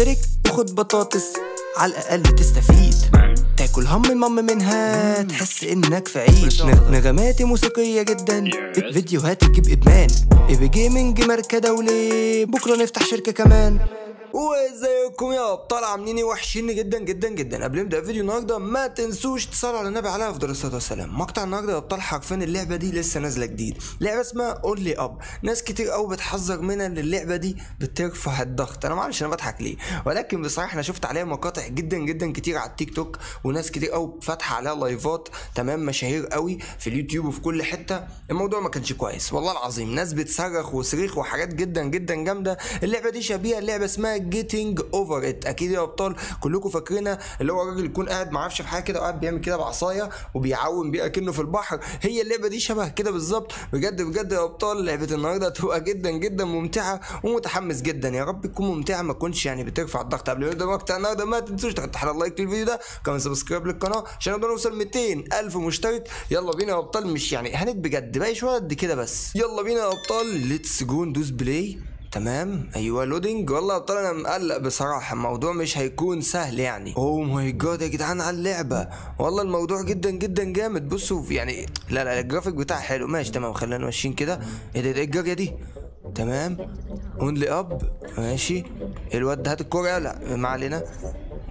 اشترك وخد بطاطس على الأقل تستفيد. تاكل هم مم منها تحس إنك في عيد نغ- نغماتي موسيقية جدا. فيديوهات تجيب إدمان. AB Gaming ماركة دولي. بكرة نفتح شركة كمان. وازيكم يا ابطال عاملين إيه؟ وحشين جدا جدا جدا. قبل ما نبدا فيديو النهارده ما تنسوش تصلوا على النبي عليه أفضل الصلاة والسلام. مقطع النهارده يا ابطال حرفيا اللعبة دي لسه نازلة جديد. لعبة اسمها Only Up ناس كتير قوي بتحذر منها إن اللعبة دي بترفع الضغط. أنا ما أعرفش أنا بضحك ليه؟ ولكن بصراحة أنا شفت عليها مقاطع جدا جدا كتير على التيك توك وناس كتير قوي فاتحة عليها لايفات. تمام؟ مشاهير قوي في اليوتيوب وفي كل حتة. الموضوع ما كانش كويس. والله العظيم ناس بتصرخ وصريخ وحاجات جدا جدا جامدة. اللعبة دي شبيهة لعبه اسمها Getting Over It أكيد يا أبطال كلكم فاكرينها اللي هو الراجل يكون قاعد ما أعرفش في حاجة كده وقاعد بيعمل كده بعصاية وبيعوم بيها كأنه في البحر. هي اللعبة دي شبه كده بالظبط. بجد بجد يا أبطال لعبة النهارده هتبقى جدا جدا ممتعة ومتحمس جدا. يا رب تكون ممتعة ما تكونش يعني بترفع الضغط قبل نبدا مقطع النهارده ما تنسوش تحط على ال like للفيديو ده كمان subscribe للقناة عشان نقدر نوصل 200 ألف مشترك. يلا بينا يا أبطال مش يعني هنت بجد باقي شوية قد كده بس. يلا بينا يا أبطال let's go ندوس play تمام؟ أيوه loading والله يا أبطال أنا مقلق بصراحة. الموضوع مش هيكون سهل يعني. oh my God يا جدعان على اللعبة. والله الموضوع جدا جدا جامد. بصوا يعني لا لا الجرافيك بتاعها حلو. ماشي تمام. خلينا ماشيين كده. إيه ده إيه الجرية دي؟ تمام. Only Up ماشي. الواد هات الكورة. لا ما علينا.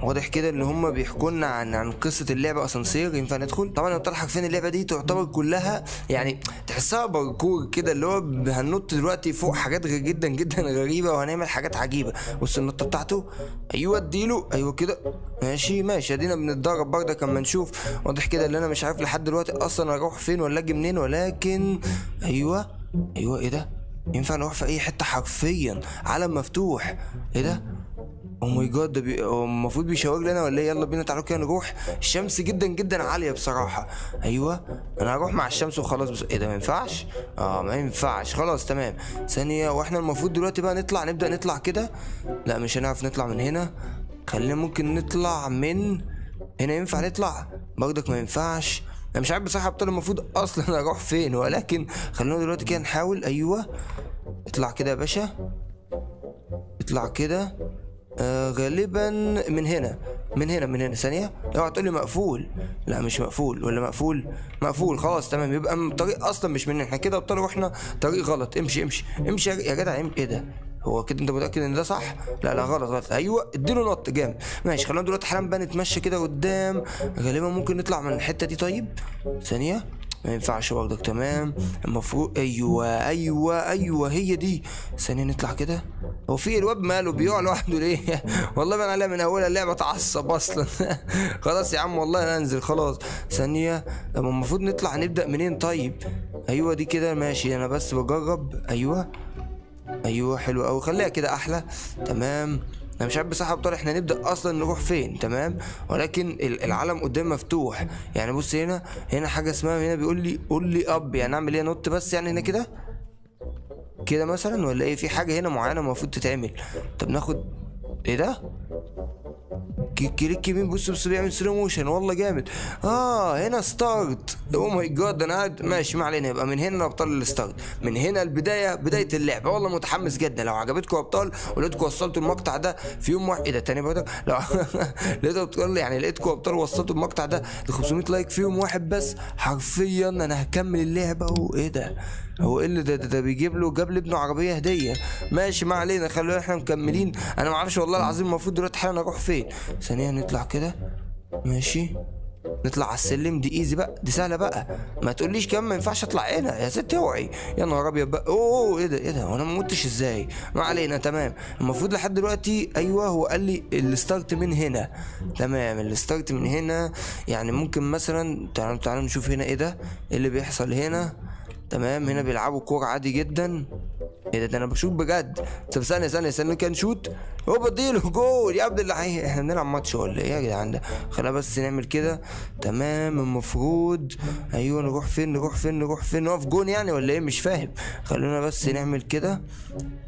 واضح كده إن هم بيحكوا لنا عن عن قصة اللعبة أسانسير. ينفع ندخل؟ طبعا لو طرحك فين اللعبة دي تعتبر كلها يعني تحسها باركور كده اللي هو هننط دلوقتي فوق حاجات جدا جدا غريبة وهنعمل حاجات عجيبة. بص النطة بتاعته أيوه اديله. أيوه كده. ماشي ماشي. أدينا بنتدرب برضك اما نشوف. واضح كده إن أنا مش عارف لحد دلوقتي أصلا أروح فين ولا أجي منين ولكن أيوه أيوه إيه ده؟ ينفع نروح في أي حتة حرفيا؟ عالم مفتوح. إيه ده؟ oh my God ده بي... المفروض بيشاور لنا ولا إيه؟ يلا بينا تعالوا كده نروح. الشمس جدا جدا عالية بصراحة. أيوه أنا هروح مع الشمس وخلاص بس. إيه ده ما ينفعش؟ آه ما ينفعش. خلاص تمام. ثانية وإحنا المفروض دلوقتي بقى نطلع نبدأ نطلع كده؟ لا مش هنعرف نطلع من هنا. خلينا ممكن نطلع من هنا. ينفع نطلع؟ برضك ما ينفعش. أنا مش عارف بصراحة أبطال المفروض أصلا أروح فين ولكن خلينا دلوقتي كده نحاول. أيوه. اطلع كده يا باشا. اطلع كده. آه غالبا من هنا من هنا من هنا. ثانية اوعى تقول لي مقفول. لا مش مقفول ولا مقفول مقفول خلاص تمام. يبقى الطريق أصلا مش من إحنا كده رحنا طريق غلط. امشي امشي امشي يا جدع إيه ده؟ هو كده انت متأكد ان ده صح؟ لا لا غلط غلط. أيوه اديله نط جامد. ماشي خلينا دلوقتي حالا بقى نتمشى كده قدام. غالبا ممكن نطلع من الحتة دي. طيب ثانية. ما ينفعش برضك تمام. المفروض أيوه أيوه أيوه هي دي. ثانية نطلع كده. هو في الواد ماله بيقع لوحده ليه؟ والله بان عليها من أولها اللعبة اتعصب أصلا. خلاص يا عم والله أنا انزل خلاص. ثانية المفروض نطلع نبدأ منين؟ طيب. أيوه دي كده ماشي. أنا بس بجرب. أيوه. أيوه حلو قوي خليها كده أحلى. تمام. أنا مش عارف بصراحة ابطال إحنا نبدا أصلا نروح فين تمام؟ ولكن ال- العالم قدام مفتوح. يعني بص هنا هنا حاجة اسمها هنا بيقول لي Only Up يعني أعمل إيه؟ نط بس يعني هنا كده؟ كده مثلا ولا إيه؟ في حاجة هنا معينة المفروض تتعمل. طب ناخد إيه ده؟ click يمين بص بص بيعمل slow motion والله جامد. آه هنا start oh my God أنا قاعد ماشي ما علينا. يبقى من هنا أبطال ال start من هنا البداية بداية اللعبة. والله متحمس جدا. لو عجبتكم يا أبطال ولقيتكم وصلتوا المقطع ده في يوم واحد. إيه ده تاني برضه لو لقيتوا أبطال يعني لقيتكم أبطال وصلتوا المقطع ده ل 500 لايك في يوم واحد بس. حرفيا أنا هكمل اللعبة. وإيه ده؟ هو إيه اللي ده, ده, ده بيجيب له جاب لابنه عربية هدية. ماشي ما علينا خلينا إحنا مكملين. أنا ما أعرفش والله العظيم المفروض دلوقتي حالا أروح فين. ثانيا نطلع كده. ماشي. نطلع على السلم. دي إيزي بقى دي سهلة بقى. ما تقوليش كمان ما ينفعش أطلع هنا. يا ست اوعي. يا نهار أبيض بقى. أوه إيه ده إيه ده وأنا ما متش إزاي؟ ما علينا تمام. المفروض لحد دلوقتي أيوه هو قال لي ال start من هنا. تمام ال start من هنا. يعني ممكن مثلا تعالوا تعالوا نشوف هنا إيه ده إيه اللي بيحصل هنا. تمام؟ هنا بيلعبوا كورة عادي جدا. إيه ده, ده أنا بشوط بجد. طب ثانية ثانية ثانية. كمان شوت هو بديله جول. يا عبد اللعيب إحنا بنلعب ماتش ولا إيه يا جدعان ده؟ خلينا بس نعمل كده. تمام المفروض. أيوه نروح فين نروح فين نروح فين؟ نقف جون يعني ولا إيه؟ مش فاهم. خلونا بس نعمل كده.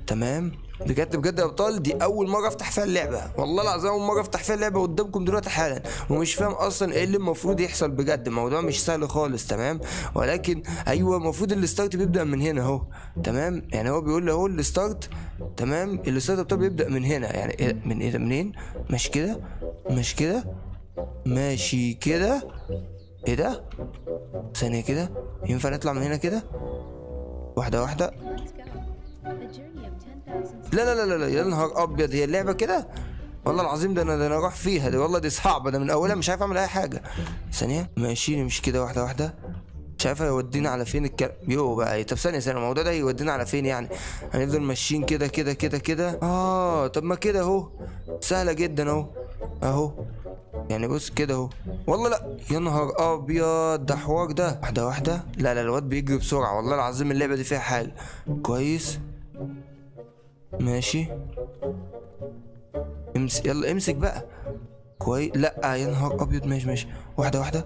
تمام. بجد بجد يا أبطال دي أول مرة أفتح فيها اللعبة. والله العظيم أول مرة أفتح فيها اللعبة قدامكم دلوقتي حالا. ومش فاهم أصلا إيه اللي المفروض يحصل بجد. الموضوع مش سهل خالص تمام؟ ولكن أيوه المفروض ال start بيبدأ من هنا أهو تمام؟ يعني هو بيقول لي أهو ال start تمام؟ ال start بتاعه بيبدأ من هنا. يعني إيه من إيه ده منين؟ مش كده مش كده ماشي كده. إيه ده؟ ثانية كده ينفع نطلع من هنا كده؟ واحدة واحدة. لا لا لا لا يا نهار أبيض هي اللعبة كده؟ والله العظيم ده أنا ده أنا أروح فيها دي والله دي صعبة ده من أولها مش عارف أعمل أي حاجة. ثانية ماشي نمشي كده واحدة واحدة. مش عارف هيودينا على فين الكلام يو بقى؟ طب ثانية ثانية الموضوع ده يودينا على فين يعني؟ هنفضل ماشيين كده كده كده كده. آه طب ما كده أهو سهلة جدا أهو أهو. يعني بص كده أهو. والله لا يا نهار أبيض ده حوار ده. واحدة واحدة. لا لا الواد بيجري بسرعة والله العظيم اللعبة دي فيها حاجة. كويس. ماشي. امسك يلا امسك بقى. كويس لا يا نهار أبيض. ماشي ماشي. واحدة واحدة.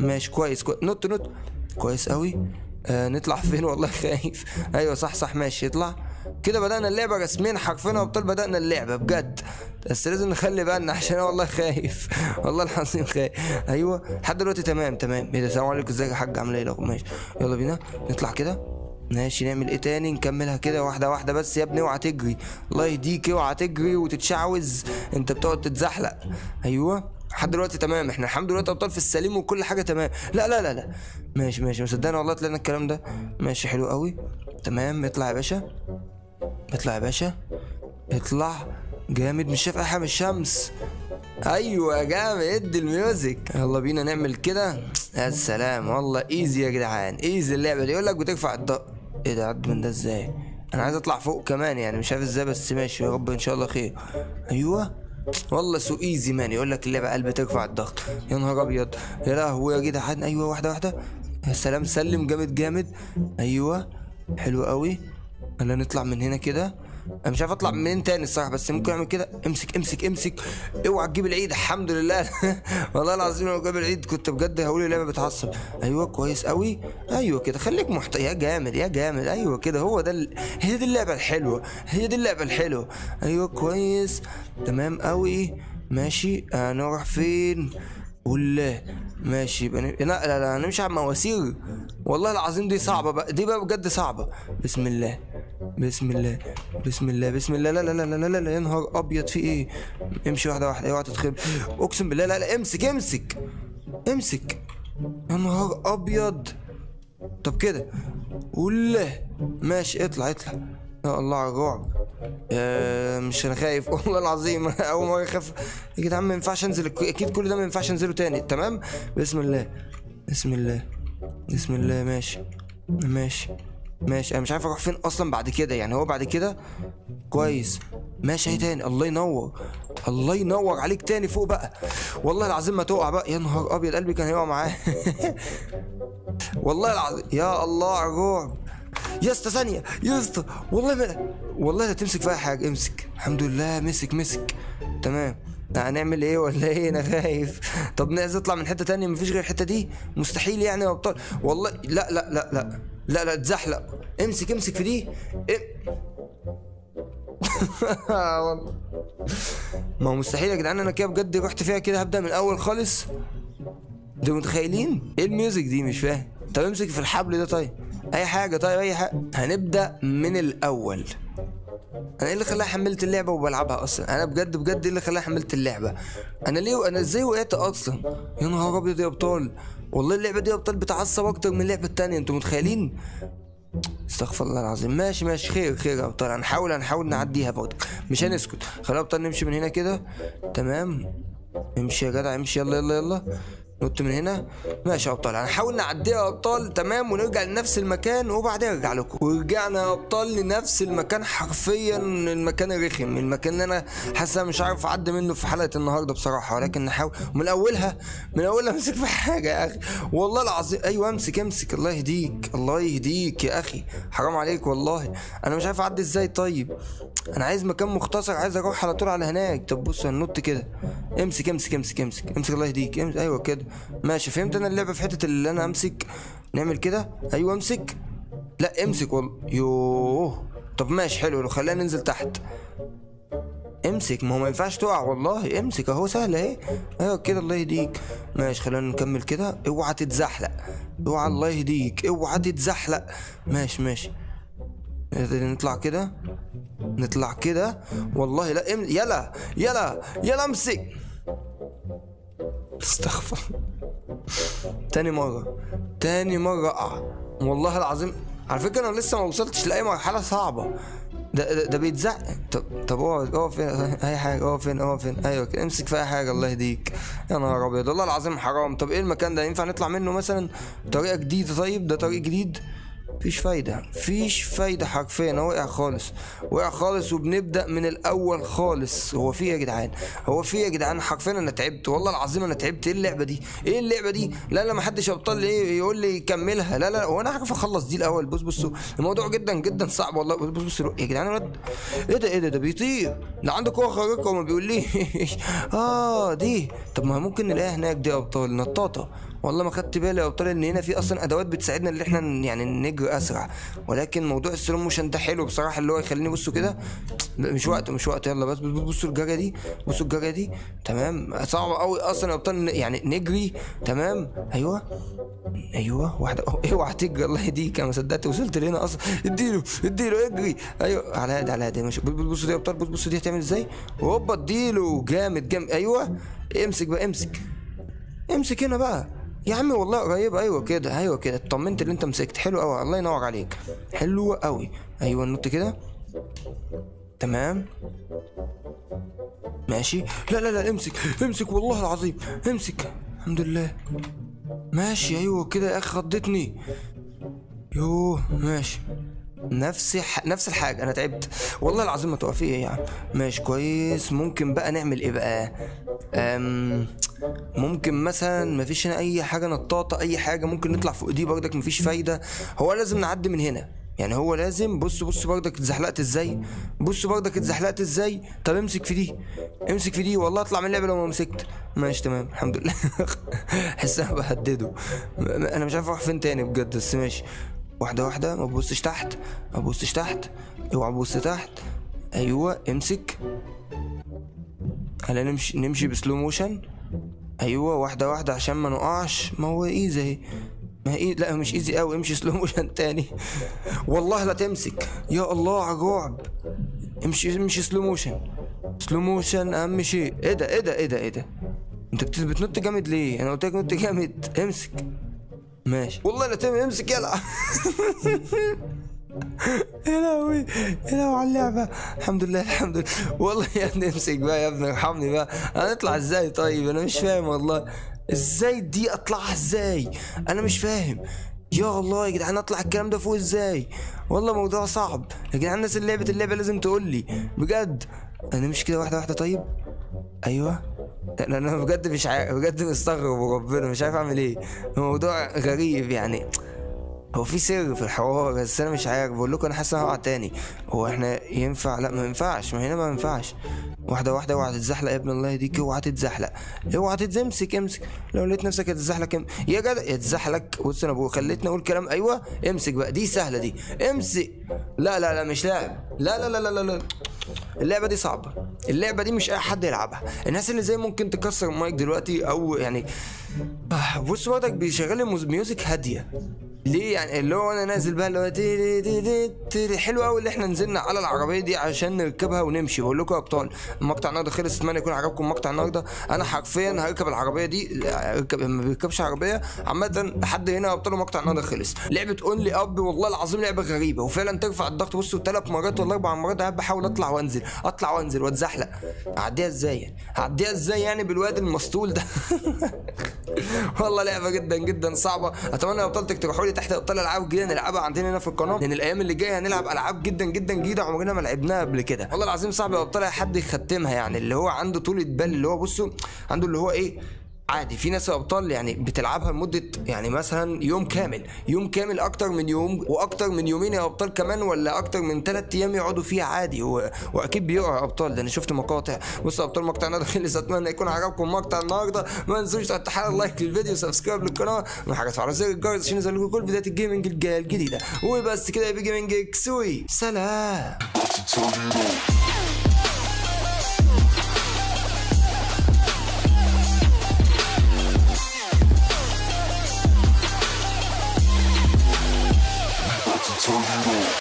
ماشي كويس كويس نط نط كويس قوي آه نطلع فين؟ والله خايف. أيوه صح صح. ماشي اطلع كده بدأنا اللعبة رسميا حرفيا. يا ابطال بدأنا اللعبة بجد. بس لازم نخلي بالنا عشان أنا والله خايف. والله العظيم خايف. أيوه لحد دلوقتي تمام تمام. إيه ده؟ السلام عليكم. إزيك يا حاج؟ عامله إيه؟ لو ماشي. يلا بينا. نطلع كده. ماشي نعمل إيه تاني؟ نكملها كده واحدة واحدة بس. يا ابني اوعى تجري. الله يهديك اوعى تجري وتتشعوذ. انت بتقعد تتزحلق. أيوه. لحد دلوقتي تمام. إحنا الحمد لله ابطال في السليم وكل حاجة تمام. لا لا لا لا. ماشي ماشي. مصدقني والله طلعنا الكلام ده. ماشي حلو قوي. تمام. اطلع يا باشا. اطلع يا باشا. اطلع. جامد. مش شايف أي حاجة من الشمس. أيوه جامد. ادي ال music. يلا بينا نعمل كده. يا سلام. والله easy يا جدعان. easy اللعبة دي. يقول لك بترفع الضغط إيه ده أعدي من ده إزاي؟ أنا عايز اطلع فوق كمان يعني مش عارف إزاي بس ماشي يا رب ان شاء الله خير. أيوه؟ والله so easy man يقول لك اللعبة قال بترفع الضغط. يا نهار ابيض يا لهوي يا جدعان أيوه واحدة واحدة. يا سلام سلم جامد جامد. أيوه حلو قوي. يلا نطلع من هنا كده. أنا مش عارف أطلع منين تاني الصراحة بس ممكن أعمل كده. امسك امسك امسك. اوعى تجيب العيد الحمد لله. والله العظيم لو جاب العيد كنت بجد هقول اللعبة بتعصب. أيوه كويس قوي أيوه كده خليك محت يا جامد يا جامد. أيوه كده هو ده ال... هي دي اللعبة الحلوة. هي دي اللعبة الحلوة. أيوه كويس. تمام قوي ماشي. هنروح فين؟ والله. ماشي يبقى لا لا لا هنمشي على مواسير والله العظيم دي صعبة بقى دي بقى بجد صعبة. بسم الله بسم الله بسم الله بسم الله لا لا لا لا لا لا, يا نهار أبيض في إيه؟ امشي واحدة واحدة أوعى تتخرب أقسم بالله لا لا امسك امسك امسك. يا نهار أبيض. طب كده. والله ماشي اطلع اطلع. يا الله على الرعب. آه مش أنا خايف. والله العظيم أول مرة أخاف. يا جدعان ما ينفعش أنزل أكيد كل ده ما ينفعش أنزله تاني. تمام؟ بسم الله. بسم الله. بسم الله. ماشي. ماشي. ماشي. أنا مش عارف أروح فين أصلا بعد كده. يعني هو بعد كده؟ كويس. ماشي أهي تاني. الله ينور. الله ينور عليك تاني فوق بقى. والله العظيم ما تقع بقى. يا نهار أبيض قلبي كان هيقع معاه والله العظيم. يا الله على الرعب. يا اسطى ثانية يا اسطى والله ما والله لا تمسك في أي حاجة امسك. الحمد لله مسك مسك. تمام. هنعمل إيه ولا إيه؟ أنا خايف. طب أنا عايز اطلع من حتة تانية مفيش غير الحتة دي؟ مستحيل يعني يا أبطال. والله لا لا لا لا لا لا اتزحلق. امسك امسك في دي. ام... والله. ما هو مستحيل يا جدعان أنا كده بجد رحت فيها كده هبدأ من الأول خالص. أنتوا متخيلين؟ إيه ال music دي؟ مش فاهم. طب امسك في الحبل ده طيب. أي حاجة طيب أي حاجة. هنبدأ من الأول. أنا إيه اللي خلاني حملت اللعبة وبلعبها أصلا؟ أنا بجد بجد إيه اللي خلاني حملت اللعبة؟ أنا ليه أنا إزاي وقعت أصلا؟ يا نهار أبيض يا أبطال. والله اللعبة دي يا أبطال بتعصب أكتر من اللعبة التانية أنتوا متخيلين؟ استغفر الله العظيم. ماشي ماشي. خير خير يا أبطال. هنحاول هنحاول نعديها برضه. مش هنسكت. خلينا أبطال نمشي من هنا كده. تمام. امشي يا جدع امشي. يلا يلا يلا. نط من هنا؟ ماشي يا أبطال هنحاول نعديها يا أبطال تمام ونرجع لنفس المكان وبعدين أرجع لكم. ورجعنا يا أبطال لنفس المكان حرفيا المكان الرخم المكان اللي أنا حاسس مش عارف أعدي منه في حلقة النهارده بصراحة. ولكن نحاول من أولها من أولها أمسك في حاجة يا أخي. والله العظيم أيوه أمسك أمسك. الله يهديك الله يهديك يا أخي. حرام عليك والله. أنا مش عارف أعدي إزاي طيب. أنا عايز مكان مختصر عايز أروح على طول على هناك. طب بص هننط كده. امسك امسك امسك امسك. امسك الله يهديك. امسك أيوه كده. ماشي فهمت أنا اللعبة في حتة اللي أنا أمسك؟ نعمل كده؟ أيوه أمسك. لا أمسك والله. يوه. طب ماشي حلو. خلينا ننزل تحت. أمسك؟ ما هو ما ينفعش تقع والله. أمسك أهو سهل أهي. أيوه كده الله يهديك. ماشي خلينا نكمل كده. اوعى تتزحلق. اوعى الله يهديك. اوعى تتزحلق. ماشي ماشي. نطلع كده. نطلع كده. والله لا. يلا يلا يلا أمسك. استغفر تاني مرة. تاني مرة. اقع والله العظيم. على فكرة أنا لسه ما وصلتش لأي مرحلة صعبة. ده ده, ده بيتزق طب طب اقعد اقف فين؟ أي حاجة. اقف فين؟ اقف فين؟ أيوه امسك في أي حاجة. الله يهديك. يا نهار أبيض. والله العظيم حرام. طب إيه المكان ده؟ ينفع نطلع منه مثلا؟ طريقة جديدة. طيب ده طريق جديد. مفيش فايدة مفيش فايدة حرفيا هو وقع خالص وقع خالص وبنبدأ من الأول خالص. هو في إيه يا جدعان؟ هو في إيه يا جدعان؟ حرفيا أنا تعبت والله العظيم أنا تعبت. إيه اللعبة دي؟ إيه اللعبة دي؟ لا لا محدش يبطل إيه يقول لي كملها لا لا هو أنا عارف أخلص دي الأول. بص بصوا الموضوع جدا جدا صعب والله. بص بص يا جدعان إيه ده؟ إيه ده؟ ده بيطير. ده عنده قوة خارقة وما بيقول لي آه دي. طب ما ممكن نلاقيها هناك؟ دي أبطال نطاطة. والله ما خدت بالي يا ابطال إن هنا في أصلا أدوات بتساعدنا ان إحنا يعني نجري أسرع. ولكن موضوع ال slow motion ده حلو بصراحة اللي هو يخليني بصوا كده. مش وقت مش وقت. يلا بس بصوا الجريه دي بصوا الجريه دي. تمام؟ صعبة قوي أصلا يا ابطال يعني نجري. تمام؟ أيوه. أيوه. واحدة اوعى تجري. الله يهديك. أنا ما صدقت وصلت لهنا أصلا. اديله اديله اجري. أيوه. على هادي على هادي بصوا دي يا ابطال بصوا دي هتعمل إزاي؟ هوبا اديله. جامد جامد. أيوه. امسك بقى امسك. امسك هنا بقى. يا عمي والله قريب. أيوه كده أيوه كده. اطمنت ان أنت مسكت. حلو قوي الله ينور عليك. حلو قوي أيوه نط كده. تمام. ماشي. لا لا لا امسك. امسك والله العظيم. امسك. الحمد لله. ماشي. أيوه كده. يا أخي خضتني. يوه ماشي. نفس ح... نفس الحاجة. أنا تعبت. والله العظيم ما توقفي إيه عم. ماشي كويس. ممكن بقى نعمل إيه بقى؟ أم... ممكن مثلا مفيش هنا أي حاجة نطاطة أي حاجة ممكن نطلع فوق دي برضك مفيش فايدة. هو لازم نعدي من هنا. يعني هو لازم بص بص برضك اتزحلقت إزاي؟ بص برضك اتزحلقت إزاي؟ طب امسك في دي امسك في دي والله اطلع من اللعبة لو ما مسكت. ماشي تمام الحمد لله. حس أنا بهدده. أنا مش عارف أروح فين تاني بجد بس ماشي. واحدة واحدة ما تبصش تحت ما تبصش تحت اوعى تبص تحت. أيوه امسك. هلا نمشي نمشي ب slow motion. أيوه واحدة واحدة عشان ما نقعش. ما هو easy اهي ما هي لا مش easy قوي امشي slow motion تاني. والله لا تمسك. يا الله الرعب امشي امشي slow motion. slow motion اهم شيء إيه ده إيه ده إيه ده إيه ده؟ أنت بتنط جامد ليه؟ أنا قلت لك نط جامد. امسك. ماشي. والله لا تم امسك يلا. يا لهوي يا لهوي على اللعبة. الحمد لله الحمد لله. والله يا ابني امسك بقى يا ابني ارحمني بقى. هنطلع إزاي طيب؟ أنا مش فاهم والله. إزاي دي أطلعها إزاي؟ أنا مش فاهم. يا الله يا جدعان أطلع الكلام ده فوق إزاي؟ والله موضوع صعب. يا جدعان الناس اللي لعبت اللعبة لازم تقول لي. بجد. أنا مش كده واحدة واحدة طيب؟ أيوه. أنا بجد مش عارف بجد مستغرب وربنا مش عارف أعمل إيه. الموضوع غريب يعني. هو في سر في الحوار بس أنا مش عارف. بقول لكم أنا حاسس إن هقع تاني. هو إحنا ينفع؟ لا ما ينفعش. ما هنا ما ينفعش. واحدة واحدة اوعى تتزحلق يا ابن الله يهديك اوعى تتزحلق. اوعى تتمسك امسك. لو لقيت نفسك هتتزحلق ام... يا جدع يتزحلق. بص أنا بقول خليتني أقول كلام. أيوه امسك بقى. دي سهلة دي. امسك. لا لا لا مش لاعب لا لا لا لا لا, لا. اللعبة دي صعبة. اللعبة دي مش أي حد يلعبها. الناس اللي زي ممكن تكسر المايك دلوقتي أو يعني آه، بص برضك بيشغل music هادية. ليه يعني اللي هو أنا نازل بقى اللي هو تيري تيري تيري حلو قوي اللي إحنا نزلنا على العربية دي عشان نركبها ونمشي. بقول لكم يا أبطال المقطع النهارده خلص أتمنى يكون عجبكم مقطع النهارده. أنا حرفيا هركب العربية دي اركب ما بيركبش عربية. عامة لحد هنا يا أبطال مقطع النهارده خلص. لعبة Only Up والله العظيم لعبة غريبة. وفعلا ترفع الضغط بصوا ثلاث مرات ولا أربع مرات قاعد بحاول أطلع وأنزل أطلع وأنزل وأتزحلق. اعديها إزاي يعني؟ إزاي يعني بالواد المسطول ده؟ والله لعبة جدا جدا صعبة. أتمنى يا ابطال تقترحوا لي تحت ابطال ألعاب جديدة نلعبها عندنا هنا في القناة لأن الأيام اللي جاية هنلعب ألعاب جدا جدا جديدة عمرنا ما لعبناها قبل كده. والله العظيم صعب يا ابطال حد يختمها يعني اللي هو عنده طولة بال اللي هو بصوا عنده اللي هو إيه عادي في ناس أبطال يعني بتلعبها لمدة يعني مثلا يوم كامل يوم كامل أكتر من يوم وأكتر من يومين يا أبطال كمان ولا أكتر من ثلاث أيام يقعدوا فيها عادي؟ و... وأكيد بيقعوا أبطال ده أنا شفت مقاطع. بصوا أبطال مقطع النهارده خلص أتمنى يكون عجبكم مقطع النهارده. ما تنسوش تحطوا حاله like للفيديو و subscribe للقناة. وحاجه على زر الجرس عشان ينزل لكم كل فيديوهات ال gaming الجديدة. وبس كده يا بي gaming سلام.